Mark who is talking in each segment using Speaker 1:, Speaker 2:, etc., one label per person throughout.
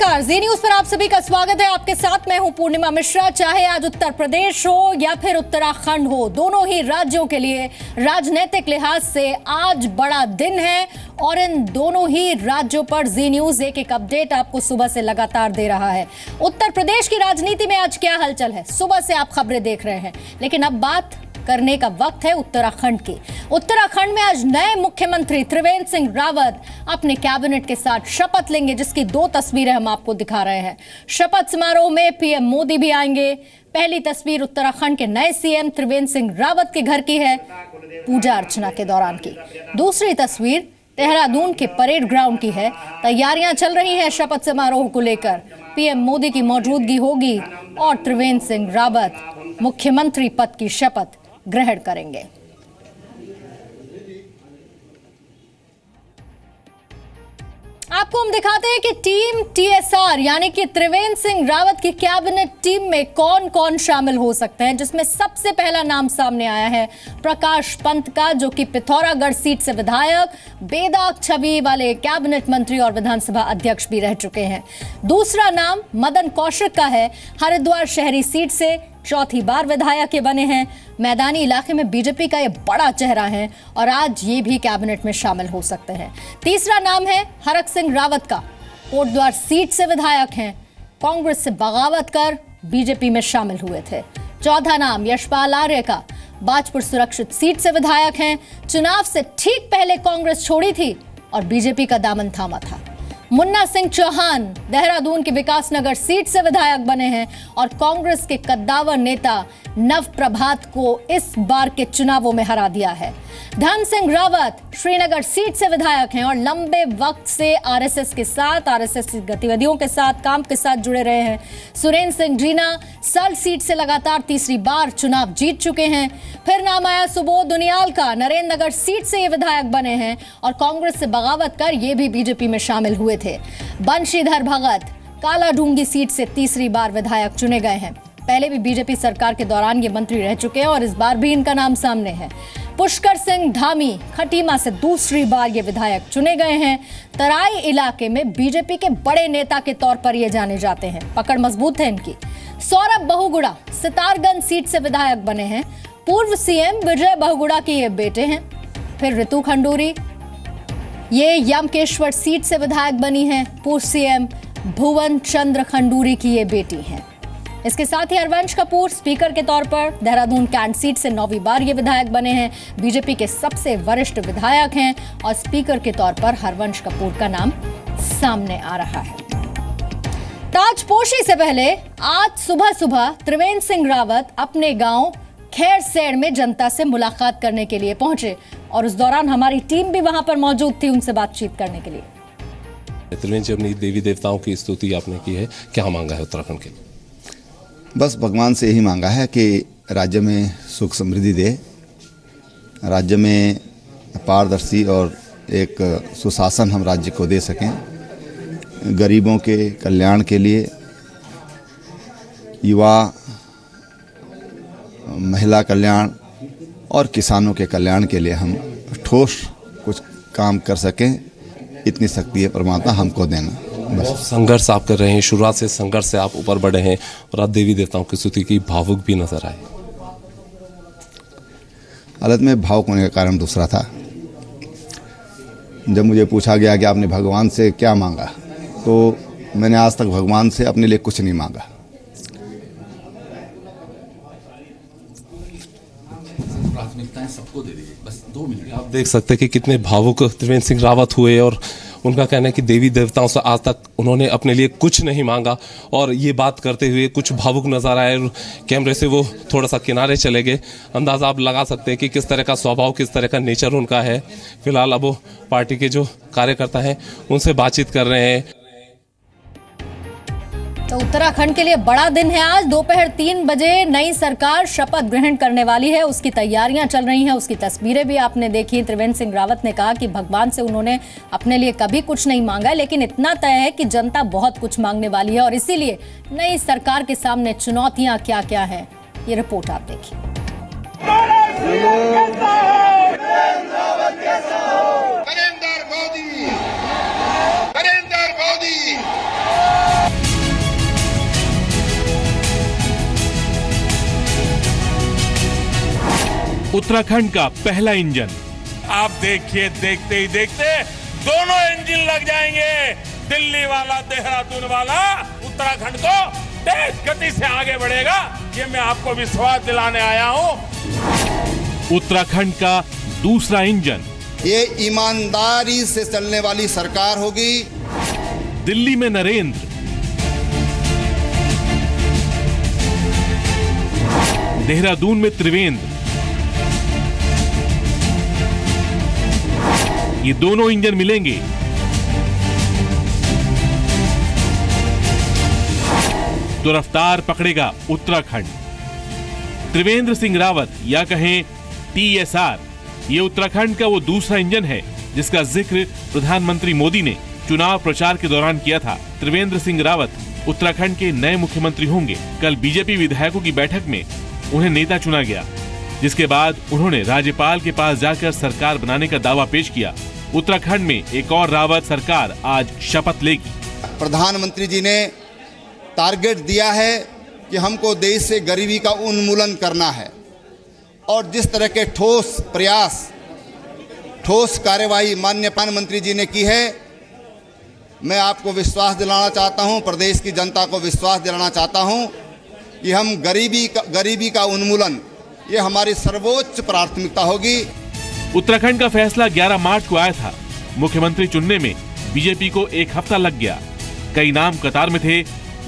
Speaker 1: नमस्कार। जी न्यूज़ पर आप सभी का स्वागत है। आपके साथ मैं हूँ पूर्णिमा मिश्रा। चाहे आज उत्तर प्रदेश हो या फिर उत्तराखंड हो, दोनों ही राज्यों के लिए राजनीतिक लिहाज से आज बड़ा दिन है और इन दोनों ही राज्यों पर जी न्यूज़ एक एक अपडेट आपको सुबह से लगातार दे रहा है। उत्तर प्रदेश की राजनीति में आज क्या हलचल है? सुबह से आप खबरें देख रहे हैं। लेकिन अब बात करने का वक्त है उत्तराखंड की। उत्तराखंड में आज नए मुख्यमंत्री त्रिवेंद्र सिंह रावत अपने कैबिनेट के साथ शपथ लेंगे, जिसकी दो तस्वीरें हम आपको दिखा रहे हैं। शपथ समारोह में पीएम मोदी भी आएँगे। पहली तस्वीर उत्तराखंड के नए सीएम त्रिवेंद्र सिंह रावत के घर की है, पूजा अर्चना के दौरान की। दूसरी तस्वीर देहरादून के परेड ग्राउंड की है। तैयारियाँ चल रही हैं शपथ समारोह को लेकर। पीएम मोदी की मौजूदगी होगी और त्रिवेंद्र सिंह रावत मुख्यमंत्री पद की शपथ ग्रहण करेंगे। आपको हम दिखाते हैं कि टीम टीएसआर, यानी कि त्रिवेंद्र सिंह रावत की कैबिनेट टीम में कौन कौन शामिल हो सकते हैं, जिसमें सबसे पहला नाम सामने आया है प्रकाश पंत का, जो कि पिथौरागढ़ सीट से विधायक, बेदाग छवि वाले कैबिनेट मंत्री और विधानसभा अध्यक्ष भी रह चुके हैं। दूसरा नाम मदन कौशिक का है, हरिद्वार शहरी सीट से चौथी बार विधायक ये बने हैं। मैदानी इलाके में बीजेपी का ये बड़ा चेहरा है और आज ये भी कैबिनेट में शामिल हो सकते हैं। तीसरा नाम है हरक सिंह रावत का। कोटद्वार सीट से विधायक हैं। कांग्रेस से बगावत कर बीजेपी में शामिल हुए थे। चौथा नाम यशपाल आर्य का। बाजपुर सुरक्षित सीट से विधायक हैं। चुनाव से ठीक पहले कांग्रेस छोड़ी थी और बीजेपी का दामन थामा था। मुन्ना सिंह चौहान देहरादून की विकासनगर सीट से विधायक बने हैं और कांग्रेस के कद्दावर नेता नव प्रभात को इस बार के चुनावों में हरा दिया है। धन सिंह रावत श्रीनगर सीट से विधायक हैं और लंबे वक्त से आरएसएस के साथ, आरएसएस गतिविधियों के साथ, काम के साथ जुड़े रहे हैं। सुरेंद्र सिंह जीना सल सीट से लगातार तीसरी बार चुनाव जीत चुके हैं। फिर नाम आया सुबोध दुनियाल का नरेंद्र नगर सीट से ये विधायक बने हैं और कांग्रेस से बगावत कर ये भी बीजेपी में शामिल हुए थे। बंशीधर भगत, काला डूँगी सीट से तीसरी बार विधायक चुने गए हैं। पहले भी बीजेपी सरकार के दौरान ये मंत्री रह चुके हैं और इस बार भी इनका नाम सामने है। पुष्कर सिंह धामी खटीमा से दूसरी बार ये विधायक चुने गए हैं। तराई इलाके में बीजेपी के बड़े नेता के तौर पर ये जाने जाते हैं। पकड़ मज़बूत है इनकी। सौरभ बहुगुड़ा सितारगंज सीट से विधायक बने हैं। पूर्व सीएम विजय बहुगुड़ा के ये बेटे हैं। फिर ऋतु खंडूरी। ये यमकेश्वर सीट से विधायक बनी हैं। पूर्व सीएम भुवन चंद्र खंडूरी की ये बेटी हैं। इसके साथ ही हरवंश कपूर, स्पीकर के तौर पर देहरादून कैंट सीट से नौवीं बार ये विधायक बने हैं। बीजेपी के सबसे वरिष्ठ विधायक हैं और स्पीकर के तौर पर हरवंश कपूर का नाम सामने आ रहा है। ताजपोशी से पहले आज सुबह सुबह त्रिवेंद्र सिंह रावत अपने गाँव खैर सेड़ में जनता से मुलाकात करने के लिए पहुँचे और उस दौरान हमारी टीम भी वहाँ पर मौजूद थी उनसे बातचीत करने के लिए।
Speaker 2: त्रिवेंद्र जी, अपनी देवी देवताओं की स्तुति आपने की है। क्या मांगा है उत्तराखंड के लिए?
Speaker 3: बस भगवान से यही मांगा है कि राज्य में सुख समृद्धि दे। राज्य में पारदर्शी और एक सुशासन हम राज्य को दे सकें। गरीबों के कल्याण के लिए, युवा, महिला कल्याण और किसानों के कल्याण के लिए हम ठोस कुछ काम कर सकें। इतनी शक्ति है परमात्मा हमको देना। बस
Speaker 2: संघर्ष आप कर रहे हैं शुरुआत से संघर्ष से आप ऊपर बढ़े हैं और आप देवी देवताओं की स्तुति की भावुक भी नज़र आए।
Speaker 3: हालत में भावुक होने का कारण दूसरा था। जब मुझे पूछा गया कि आपने भगवान से क्या मांगा तो मैंने आज तक भगवान से अपने लिए कुछ नहीं मांगा।
Speaker 2: प्राथमिकताएँ सबको दे दीजिए बस दो मिनट। आप देख सकते हैं कि कितने भावुक त्रिवेंद्र सिंह रावत हुए और उनका कहना है कि देवी देवताओं से आज तक उन्होंने अपने लिए कुछ नहीं मांगा। और ये बात करते हुए कुछ भावुक नज़र आए कैमरे से वो थोड़ा सा किनारे चले गए। अंदाज़ा आप लगा सकते हैं कि किस तरह का स्वभाव, किस तरह का नेचर उनका है। फ़िलहाल अब वो पार्टी के जो कार्यकर्ता हैं, उनसे बातचीत कर रहे हैं।
Speaker 1: तो उत्तराखंड के लिए बड़ा दिन है आज। दोपहर तीन बजे नई सरकार शपथ ग्रहण करने वाली है। उसकी तैयारियाँ चल रही हैं, उसकी तस्वीरें भी आपने देखी त्रिवेंद्र सिंह रावत ने कहा कि भगवान से उन्होंने अपने लिए कभी कुछ नहीं मांगा, लेकिन इतना तय है कि जनता बहुत कुछ मांगने वाली है और इसीलिए नई सरकार के सामने चुनौतियाँ क्या क्या है, ये रिपोर्ट आप देखिए।
Speaker 4: उत्तराखंड का पहला इंजन।
Speaker 5: आप देखिए देखते ही देखते दोनों इंजन लग जाएँगे। दिल्ली वाला देहरादून वाला उत्तराखंड को तेज गति से आगे बढ़ेगा। ये मैं आपको विश्वास दिलाने आया हूँ।
Speaker 4: उत्तराखंड का दूसरा इंजन।
Speaker 6: ये ईमानदारी से चलने वाली सरकार होगी।
Speaker 4: दिल्ली में नरेंद्र। देहरादून में त्रिवेंद्र। ये दोनों इंजन मिलेंगे। तो रफ्तार पकड़ेगा उत्तराखंड। त्रिवेंद्र सिंह रावत, या कहें टीएसआर। ये उत्तराखंड का वो दूसरा इंजन है, जिसका ज़िक्र प्रधानमंत्री मोदी ने चुनाव प्रचार के दौरान किया था। त्रिवेंद्र सिंह रावत उत्तराखंड के नए मुख्यमंत्री होंगे। कल बीजेपी विधायकों की बैठक में उन्हें नेता चुना गया। जिसके बाद उन्होंने राज्यपाल के पास जाकर सरकार बनाने का दावा पेश किया। उत्तराखंड में एक और रावत सरकार आज शपथ लेगी।
Speaker 6: प्रधानमंत्री जी ने टारगेट दिया है कि हमको देश से गरीबी का उन्मूलन करना है। और जिस तरह के ठोस प्रयास, ठोस कार्यवाही माननीय प्रधानमंत्री जी ने की है, मैं आपको विश्वास दिलाना चाहता हूँ, प्रदेश की जनता को विश्वास दिलाना चाहता हूँ कि हम गरीबी का गरीबी का उन्मूलन ये हमारी सर्वोच्च प्राथमिकता होगी।
Speaker 4: उत्तराखंड का फैसला 11 मार्च को आया था। मुख्यमंत्री चुनने में बीजेपी को एक हफ़्ता लग गया। कई नाम कतार में थे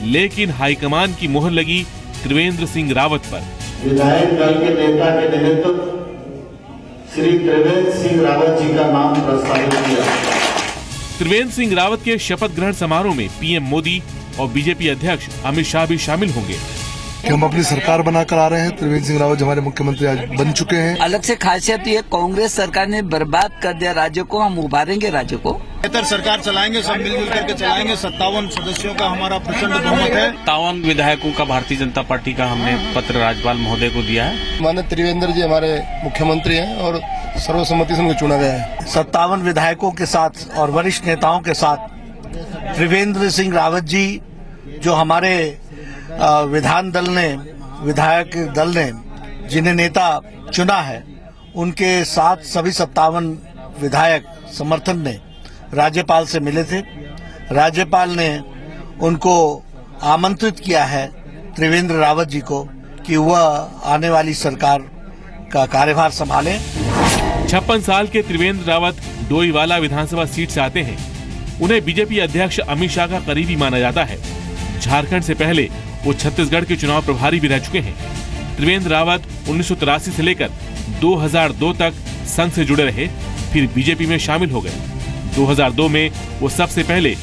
Speaker 4: लेकिन हाईकमान की मोहर लगी त्रिवेंद्र सिंह रावत पर।
Speaker 7: विधायक दल के नेता के नेतृत्व श्री त्रिवेंद्र सिंह रावत जी का नाम प्रस्तावित किया।
Speaker 4: त्रिवेंद्र सिंह रावत के शपथ ग्रहण समारोह में पीएम मोदी और बीजेपी अध्यक्ष अमित शाह भी शामिल होंगे।
Speaker 8: कि हम अपनी सरकार बनाकर आ रहे हैं। त्रिवेंद्र सिंह रावत हमारे मुख्यमंत्री आज बन चुके हैं।
Speaker 9: अलग से खासियत ये कांग्रेस सरकार ने बर्बाद कर दिया राज्य को हम उभारेंगे राज्य को।
Speaker 10: बेहतर सरकार चलाएँगे सब मिलजुल करके चलाएँगे। सत्तावन सदस्यों का हमारा प्रचंड बहुमत है।
Speaker 11: सत्तावन विधायकों का भारतीय जनता पार्टी का हमने पत्र राज्यपाल महोदय को दिया है।
Speaker 8: माननीय त्रिवेंद्र जी हमारे मुख्यमंत्री हैं और सर्वसम्मति से उनको चुना गया है।
Speaker 7: सत्तावन विधायकों के साथ और वरिष्ठ नेताओं के साथ त्रिवेंद्र सिंह रावत जी जो हमारे विधान दल ने, विधायक दल ने, जिन्हें नेता चुना है, उनके साथ सभी सत्तावन विधायक समर्थन ने राज्यपाल से मिले थे। राज्यपाल ने उनको आमंत्रित किया है त्रिवेंद्र रावत जी को कि वह आने वाली सरकार का कार्यभार संभालें।
Speaker 4: छप्पन साल के त्रिवेंद्र रावत डोईवाला विधानसभा सीट से आते हैं। उन्हें बीजेपी अध्यक्ष अमित शाह का करीबी माना जाता है। झारखंड से पहले वो छत्तीसगढ़ के चुनाव प्रभारी भी रह चुके हैं। त्रिवेंद्र रावत उन्नीस से लेकर 2002 तक संघ से जुड़े रहे, फिर बीजेपी में शामिल हो गए। 2002 में वो सबसे पहले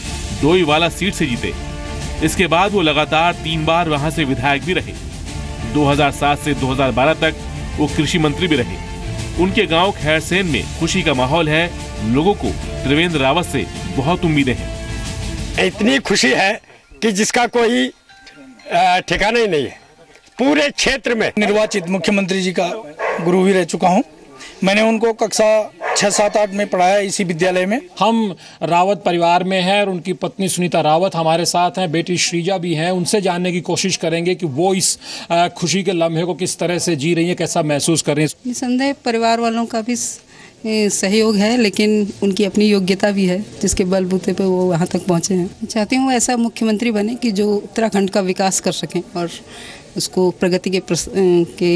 Speaker 4: डोईवाला सीट से जीते। इसके बाद वो लगातार तीन बार वहाँ से विधायक भी रहे। 2007 से 2012 तक वो कृषि मंत्री भी रहे। उनके गाँव खैरसेन में खुशी का माहौल है। लोगों को त्रिवेंद्र रावत से बहुत उम्मीदें हैं।
Speaker 12: इतनी खुशी है कि जिसका कोई ठिकाना ही नहीं है। पूरे क्षेत्र में।
Speaker 13: निर्वाचित मुख्यमंत्री जी का गुरु भी रह चुका हूँ। मैंने उनको कक्षा छह सात आठ में पढ़ाया इसी विद्यालय में।
Speaker 14: हम रावत परिवार में हैं और उनकी पत्नी सुनीता रावत हमारे साथ हैं बेटी श्रीजा भी हैं। उनसे जानने की कोशिश करेंगे कि वो इस खुशी के लम्हे को किस तरह से जी रही है कैसा महसूस कर रही है।
Speaker 15: निसंदेह परिवार वालों का भी सहयोग है लेकिन उनकी अपनी योग्यता भी है जिसके बलबूते पे वो वहाँ तक पहुँचे हैं। चाहती हूँ ऐसा मुख्यमंत्री बने कि जो उत्तराखंड का विकास कर सकें और उसको प्रगति के के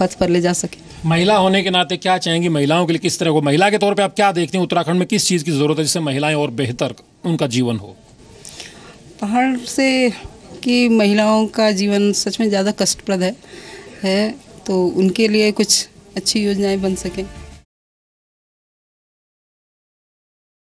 Speaker 15: पथ पर ले जा सकें।
Speaker 14: महिला होने के नाते क्या चाहेंगी महिलाओं के लिए किस तरह को? महिला के तौर पे आप क्या देखते हैं? उत्तराखंड में किस चीज़ की ज़रूरत है जिससे महिलाएँ और बेहतर उनका जीवन हो?
Speaker 15: पहाड़ से कि महिलाओं का जीवन सच में ज़्यादा कष्टप्रद है है तो उनके लिए कुछ अच्छी योजनाएँ बन सकें।